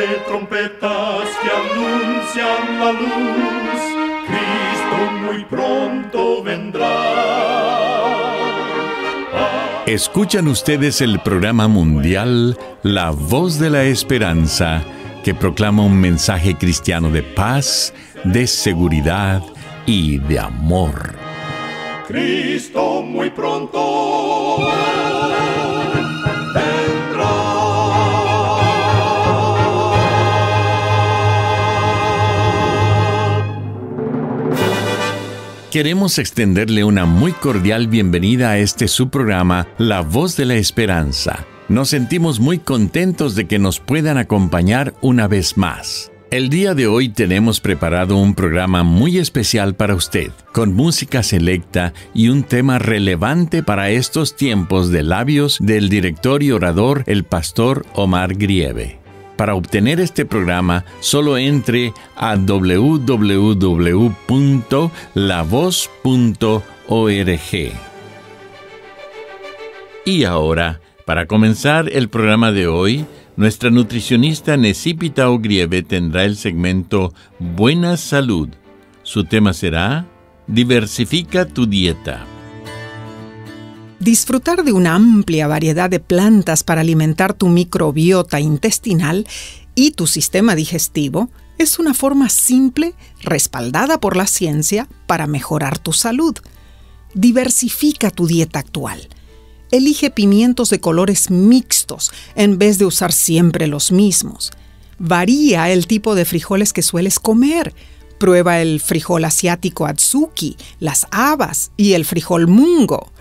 de trompetas que anuncian la luz, Cristo muy pronto vendrá. Escuchan ustedes el programa mundial La Voz de la Esperanza, que proclama un mensaje cristiano de paz, de seguridad y de amor. Cristo muy pronto Queremos extenderle una muy cordial bienvenida a este su programa, La Voz de la Esperanza. Nos sentimos muy contentos de que nos puedan acompañar una vez más. El día de hoy tenemos preparado un programa muy especial para usted, con música selecta y un tema relevante para estos tiempos de labios del director y orador, el pastor Omar Grieve. Para obtener este programa, solo entre a www.lavoz.org. Y ahora, para comenzar el programa de hoy, nuestra nutricionista Necipita Ogrieve tendrá el segmento Buena Salud. Su tema será Diversifica tu dieta. Disfrutar de una amplia variedad de plantas para alimentar tu microbiota intestinal y tu sistema digestivo es una forma simple, respaldada por la ciencia, para mejorar tu salud. Diversifica tu dieta actual. Elige pimientos de colores mixtos en vez de usar siempre los mismos. Varía el tipo de frijoles que sueles comer. Prueba el frijol asiático Atsuki, las habas y el frijol mungo.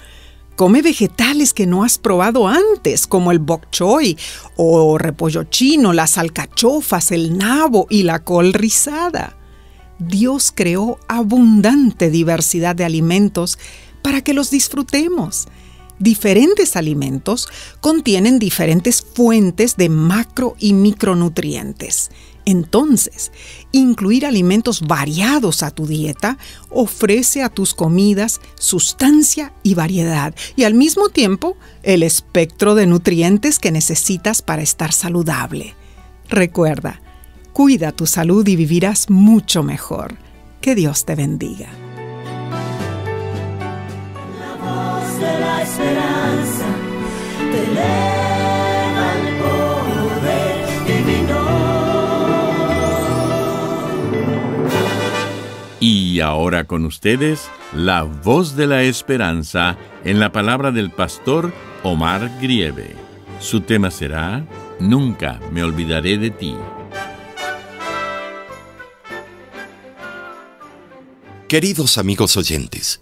Come vegetales que no has probado antes, como el bok choy o repollo chino, las alcachofas, el nabo y la col rizada. Dios creó abundante diversidad de alimentos para que los disfrutemos. Diferentes alimentos contienen diferentes fuentes de macro y micronutrientes. Entonces, incluir alimentos variados a tu dieta ofrece a tus comidas sustancia y variedad y al mismo tiempo el espectro de nutrientes que necesitas para estar saludable. Recuerda, cuida tu salud y vivirás mucho mejor. Que Dios te bendiga. Voz de la esperanza te Y ahora con ustedes, la voz de la esperanza en la palabra del pastor Omar Grieve. Su tema será Nunca me olvidaré de ti. Queridos amigos oyentes,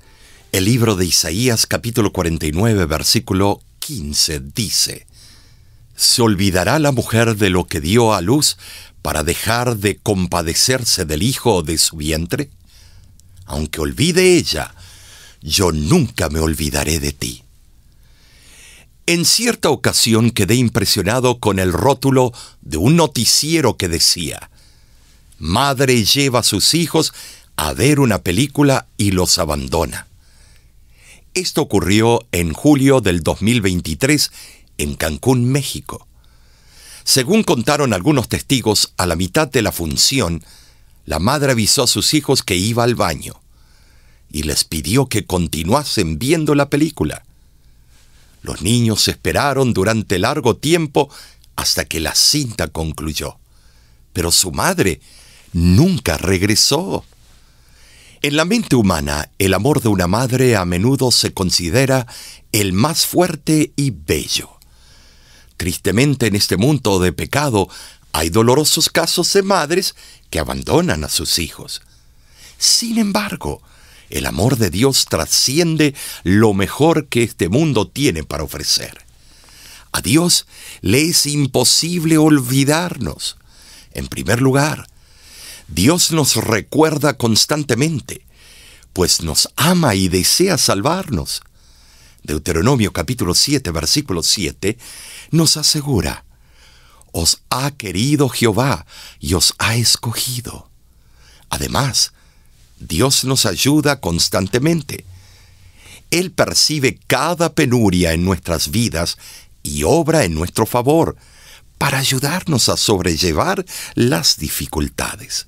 el libro de Isaías capítulo 49 versículo 15 dice, ¿Se olvidará la mujer de lo que dio a luz para dejar de compadecerse del hijo de su vientre? aunque olvide ella, yo nunca me olvidaré de ti. En cierta ocasión quedé impresionado con el rótulo de un noticiero que decía, Madre lleva a sus hijos a ver una película y los abandona. Esto ocurrió en julio del 2023 en Cancún, México. Según contaron algunos testigos, a la mitad de la función, la madre avisó a sus hijos que iba al baño y les pidió que continuasen viendo la película. Los niños esperaron durante largo tiempo hasta que la cinta concluyó, pero su madre nunca regresó. En la mente humana, el amor de una madre a menudo se considera el más fuerte y bello. Tristemente en este mundo de pecado hay dolorosos casos de madres que abandonan a sus hijos. Sin embargo, el amor de Dios trasciende lo mejor que este mundo tiene para ofrecer. A Dios le es imposible olvidarnos. En primer lugar, Dios nos recuerda constantemente, pues nos ama y desea salvarnos. Deuteronomio capítulo 7, versículo 7, nos asegura, os ha querido Jehová y os ha escogido. Además, Dios nos ayuda constantemente. Él percibe cada penuria en nuestras vidas y obra en nuestro favor para ayudarnos a sobrellevar las dificultades.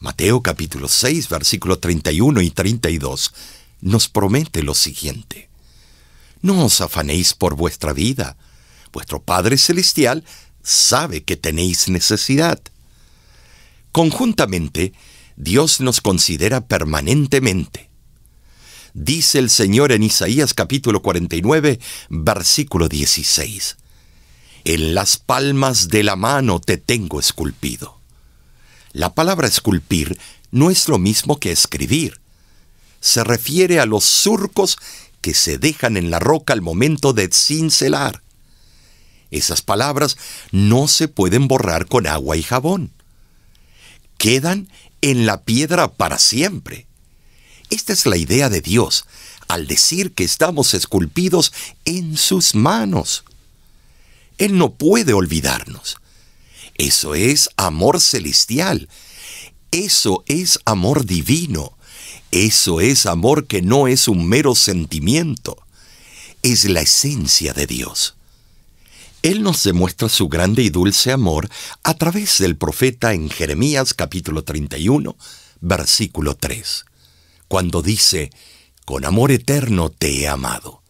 Mateo capítulo 6, versículos 31 y 32 nos promete lo siguiente. No os afanéis por vuestra vida. Vuestro Padre Celestial sabe que tenéis necesidad. Conjuntamente, Dios nos considera permanentemente. Dice el Señor en Isaías capítulo 49, versículo 16. En las palmas de la mano te tengo esculpido. La palabra esculpir no es lo mismo que escribir. Se refiere a los surcos que se dejan en la roca al momento de cincelar. Esas palabras no se pueden borrar con agua y jabón. Quedan en la piedra para siempre. Esta es la idea de Dios al decir que estamos esculpidos en sus manos. Él no puede olvidarnos. Eso es amor celestial. Eso es amor divino. Eso es amor que no es un mero sentimiento. Es la esencia de Dios. Él nos demuestra su grande y dulce amor a través del profeta en Jeremías capítulo 31, versículo 3, cuando dice, Con amor eterno te he amado.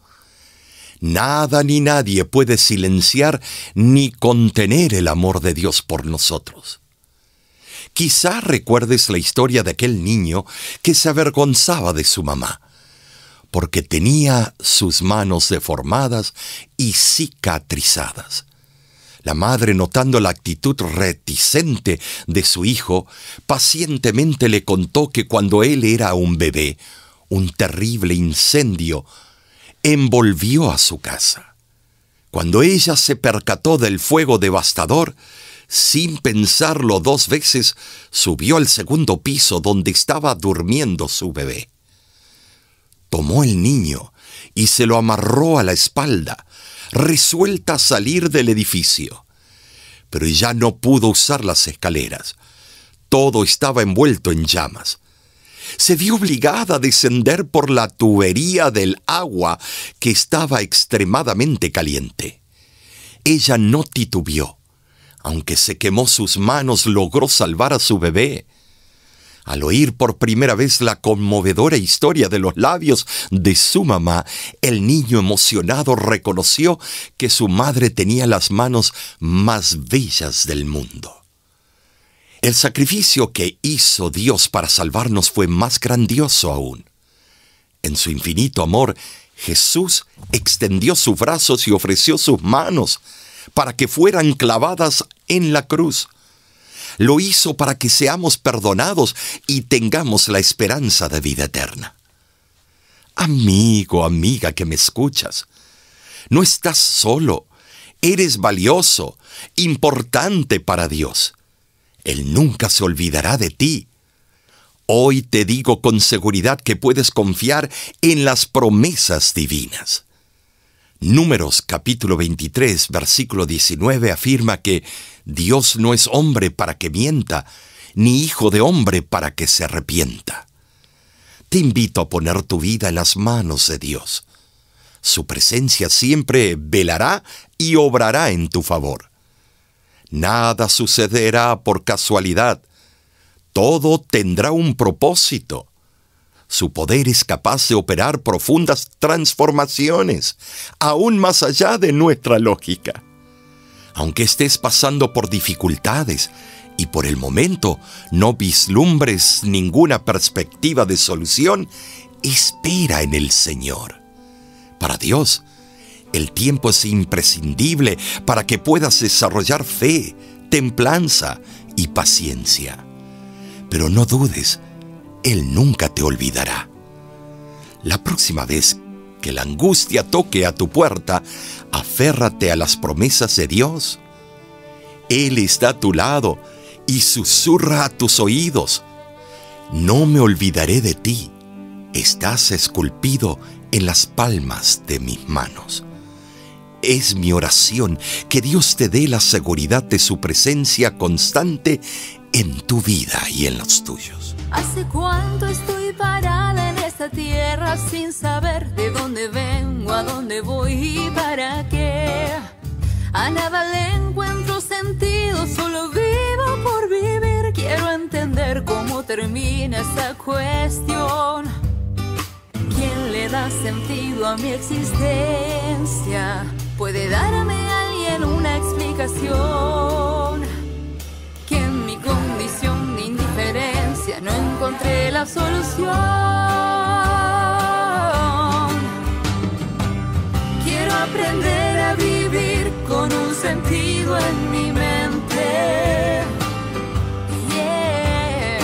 Nada ni nadie puede silenciar ni contener el amor de Dios por nosotros. Quizá recuerdes la historia de aquel niño que se avergonzaba de su mamá, porque tenía sus manos deformadas y cicatrizadas. La madre, notando la actitud reticente de su hijo, pacientemente le contó que cuando él era un bebé, un terrible incendio envolvió a su casa. Cuando ella se percató del fuego devastador, sin pensarlo dos veces, subió al segundo piso donde estaba durmiendo su bebé. Tomó el niño y se lo amarró a la espalda, resuelta a salir del edificio. Pero ya no pudo usar las escaleras. Todo estaba envuelto en llamas se vio obligada a descender por la tubería del agua que estaba extremadamente caliente. Ella no titubeó. Aunque se quemó sus manos, logró salvar a su bebé. Al oír por primera vez la conmovedora historia de los labios de su mamá, el niño emocionado reconoció que su madre tenía las manos más bellas del mundo. El sacrificio que hizo Dios para salvarnos fue más grandioso aún. En su infinito amor, Jesús extendió sus brazos y ofreció sus manos para que fueran clavadas en la cruz. Lo hizo para que seamos perdonados y tengamos la esperanza de vida eterna. Amigo, amiga que me escuchas, no estás solo, eres valioso, importante para Dios. Él nunca se olvidará de ti. Hoy te digo con seguridad que puedes confiar en las promesas divinas. Números capítulo 23, versículo 19 afirma que Dios no es hombre para que mienta, ni hijo de hombre para que se arrepienta. Te invito a poner tu vida en las manos de Dios. Su presencia siempre velará y obrará en tu favor. Nada sucederá por casualidad. Todo tendrá un propósito. Su poder es capaz de operar profundas transformaciones, aún más allá de nuestra lógica. Aunque estés pasando por dificultades y por el momento no vislumbres ninguna perspectiva de solución, espera en el Señor. Para Dios, el tiempo es imprescindible para que puedas desarrollar fe, templanza y paciencia. Pero no dudes, Él nunca te olvidará. La próxima vez que la angustia toque a tu puerta, aférrate a las promesas de Dios. Él está a tu lado y susurra a tus oídos. No me olvidaré de ti. Estás esculpido en las palmas de mis manos. Es mi oración que Dios te dé la seguridad de su presencia constante en tu vida y en los tuyos. ¿Hace cuánto estoy parada en esta tierra sin saber de dónde vengo, a dónde voy y para qué? A nada le encuentro sentido, solo vivo por vivir. Quiero entender cómo termina esa cuestión. ¿Quién le da sentido a mi existencia? ¿Puede darme alguien una explicación? Que en mi condición de indiferencia no encontré la solución. Quiero aprender a vivir con un sentido en mi mente. Yeah.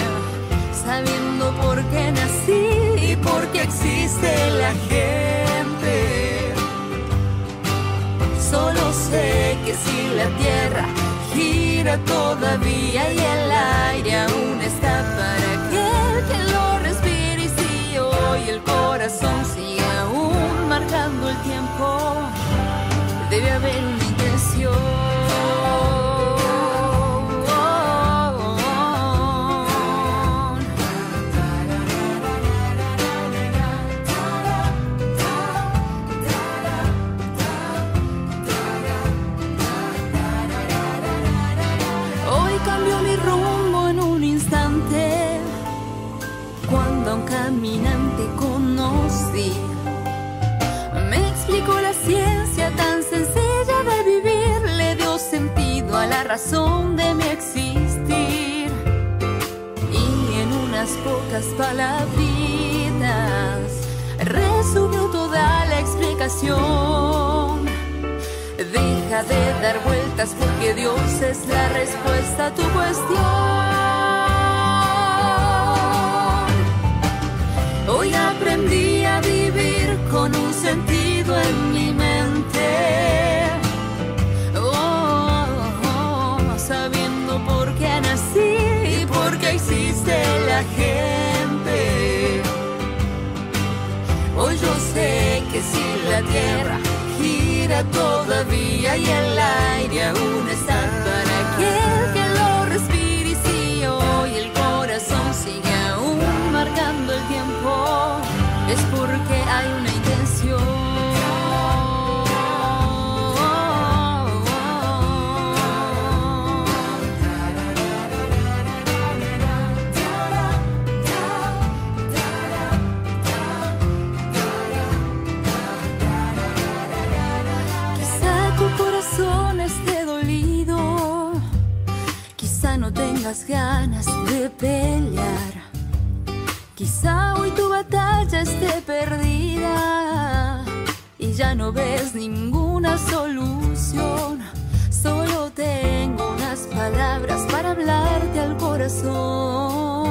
Sabiendo por qué nací y por qué existe la gente. Todavía y caminante conocí. Me explicó la ciencia tan sencilla de vivir, le dio sentido a la razón de mi existir. Y en unas pocas palabritas resumió toda la explicación. Deja de dar vueltas porque Dios es la respuesta a tu cuestión. Hoy aprendí a vivir con un sentido en mi mente. Oh, oh, sabiendo por qué nací y por qué existe la gente. Hoy yo sé que si la tierra gira todavía y el aire aún está una intención. Quizá tu corazón esté dolido, quizá no tengas ganas de pelear, quizá hoy tu batalla esté perdida y ya no ves ninguna solución. Solo tengo unas palabras para hablarte al corazón.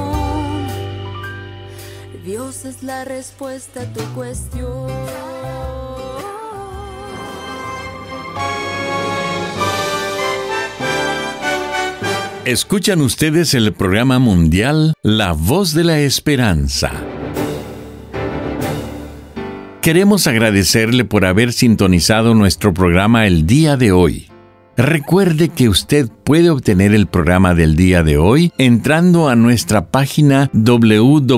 Dios es la respuesta a tu cuestión. Escuchan ustedes el programa mundial La Voz de la Esperanza. Queremos agradecerle por haber sintonizado nuestro programa el día de hoy. Recuerde que usted puede obtener el programa del día de hoy entrando a nuestra página www.lavoz.org.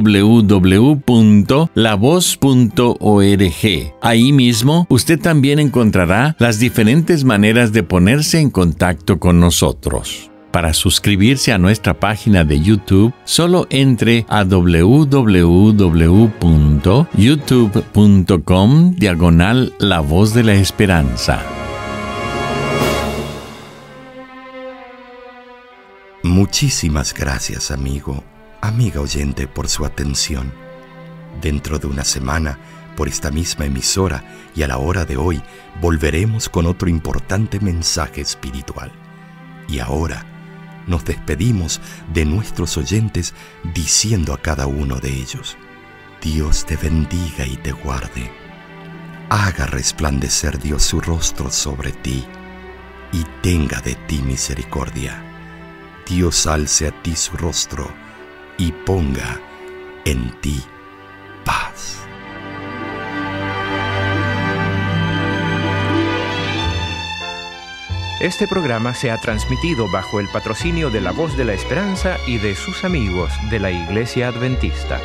Ahí mismo usted también encontrará las diferentes maneras de ponerse en contacto con nosotros. Para suscribirse a nuestra página de YouTube, solo entre a www.youtube.com diagonal La Voz de la Esperanza. Muchísimas gracias, amigo, amiga oyente, por su atención. Dentro de una semana, por esta misma emisora y a la hora de hoy, volveremos con otro importante mensaje espiritual. Y ahora, nos despedimos de nuestros oyentes diciendo a cada uno de ellos, Dios te bendiga y te guarde. Haga resplandecer Dios su rostro sobre ti y tenga de ti misericordia. Dios alce a ti su rostro y ponga en ti Este programa se ha transmitido bajo el patrocinio de la Voz de la Esperanza y de sus amigos de la Iglesia Adventista.